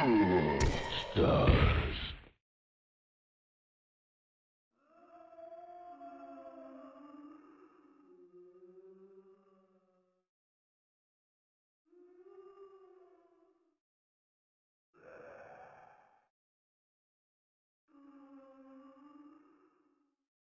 Hmm. Stop.